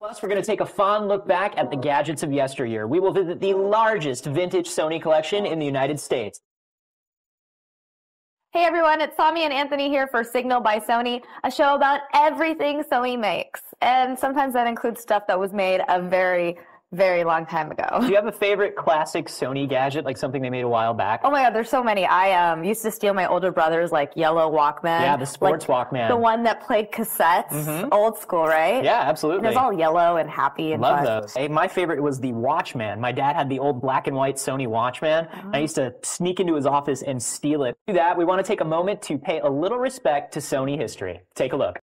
Plus, we're going to take a fond look back at the gadgets of yesteryear. We will visit the largest vintage Sony collection in the United States. Hey everyone, it's Sami and Anthony here for Signal by Sony, a show about everything Sony makes. And sometimes that includes stuff that was made a very very long time ago. Do you have a favorite classic Sony gadget, like something they made a while back? Oh my god, there's so many. I um, used to steal my older brother's like yellow Walkman. Yeah, the sports like, Walkman. The one that played cassettes, mm-hmm. old school, right? Yeah, absolutely. And it was all yellow and happy and Love fun. those. Hey, my favorite was the Watchman. My dad had the old black and white Sony Watchman. Oh. I used to sneak into his office and steal it. To do that, we want to take a moment to pay a little respect to Sony history. Take a look.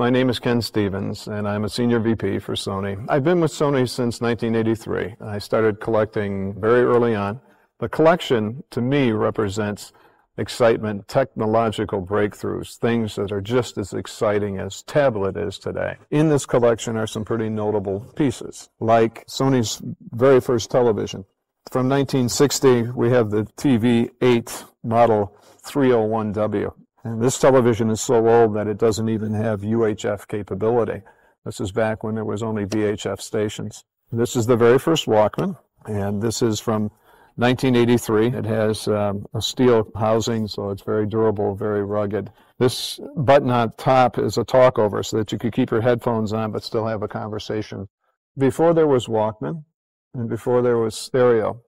My name is Ken Stevens, and I'm a senior VP for Sony. I've been with Sony since 1983. I started collecting very early on. The collection, to me, represents excitement, technological breakthroughs, things that are just as exciting as tablet is today. In this collection are some pretty notable pieces, like Sony's very first television. From 1960, we have the TV8 model 301W. And this television is so old that it doesn't even have UHF capability. This is back when there was only VHF stations. This is the very first Walkman, and this is from 1983. It has um, a steel housing, so it's very durable, very rugged. This button on top is a talkover so that you could keep your headphones on but still have a conversation. Before there was Walkman, and before there was stereo,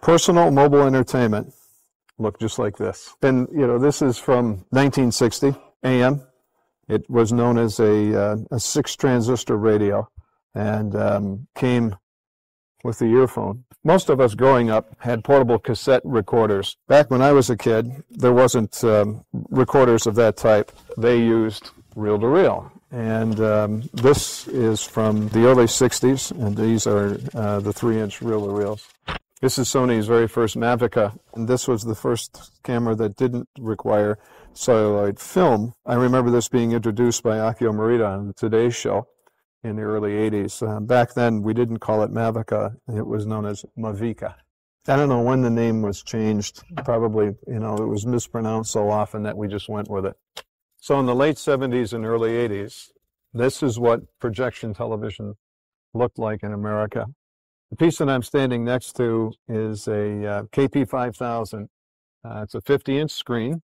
personal mobile entertainment look just like this. And, you know, this is from 1960 AM. It was known as a, uh, a six transistor radio and um, came with the earphone. Most of us growing up had portable cassette recorders. Back when I was a kid, there wasn't um, recorders of that type. They used reel to reel. And um, this is from the early 60s, and these are uh, the three inch reel to reels. This is Sony's very first Mavica, and this was the first camera that didn't require celluloid film. I remember this being introduced by Akio Morita on the Today Show in the early 80s. Uh, back then, we didn't call it Mavica, it was known as Mavica. I don't know when the name was changed. Probably, you know, it was mispronounced so often that we just went with it. So in the late 70s and early 80s, this is what projection television looked like in America. The piece that I'm standing next to is a uh, KP5000. Uh, it's a 50 inch screen.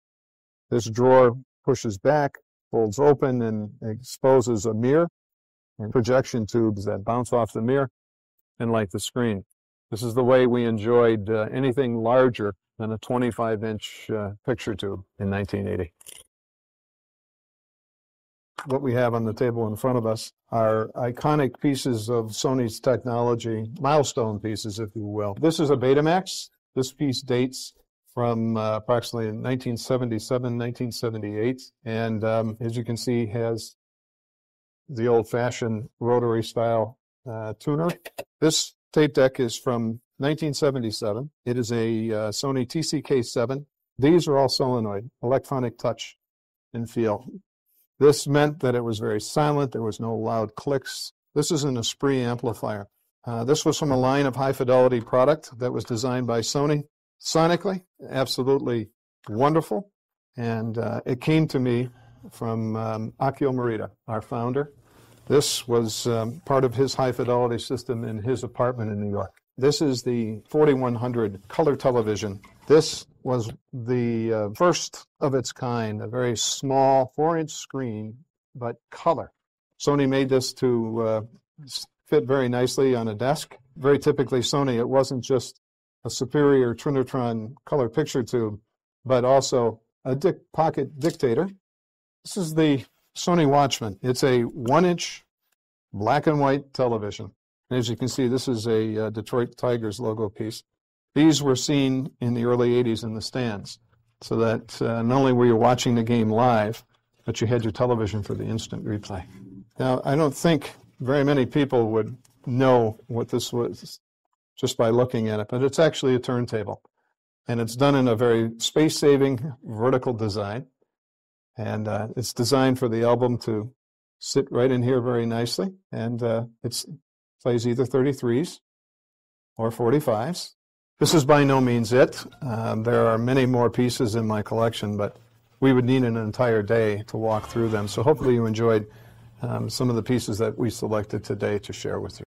This drawer pushes back, folds open, and exposes a mirror and projection tubes that bounce off the mirror and light the screen. This is the way we enjoyed uh, anything larger than a 25 inch uh, picture tube in 1980 what we have on the table in front of us are iconic pieces of Sony's technology, milestone pieces, if you will. This is a Betamax. This piece dates from uh, approximately 1977, 1978, and um, as you can see, has the old-fashioned rotary style uh, tuner. This tape deck is from 1977. It is a uh, Sony TCK7. These are all solenoid, electronic touch and feel. This meant that it was very silent. There was no loud clicks. This is an Esprit amplifier. Uh, this was from a line of high fidelity product that was designed by Sony. Sonically, absolutely wonderful. And uh, it came to me from um, Akio Morita, our founder. This was um, part of his high fidelity system in his apartment in New York. This is the 4100 color television. This was the uh, first of its kind, a very small four inch screen, but color. Sony made this to uh, fit very nicely on a desk. Very typically Sony, it wasn't just a superior Trinitron color picture tube, but also a dic- pocket dictator. This is the Sony Watchman. It's a one inch black and white television. And as you can see, this is a uh, Detroit Tigers logo piece. These were seen in the early 80s in the stands, so that uh, not only were you watching the game live, but you had your television for the instant replay. Now, I don't think very many people would know what this was just by looking at it, but it's actually a turntable. And it's done in a very space saving vertical design. And uh, it's designed for the album to sit right in here very nicely. And uh, it plays either 33s or 45s. This is by no means it. Um, there are many more pieces in my collection, but we would need an entire day to walk through them. So hopefully you enjoyed um, some of the pieces that we selected today to share with you.